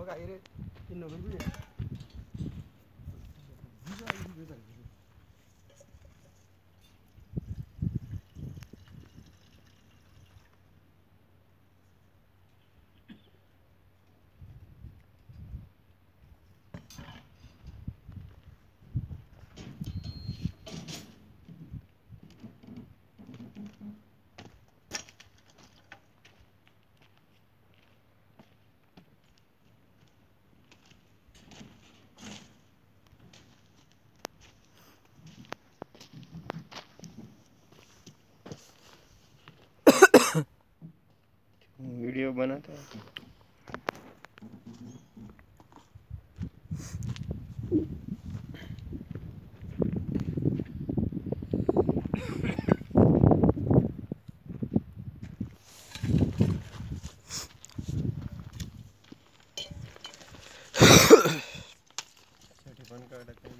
बघा हिरे नवीन वीडियो बनाता तो। अच्छा, है छोटी फ़ोन का ढक्कन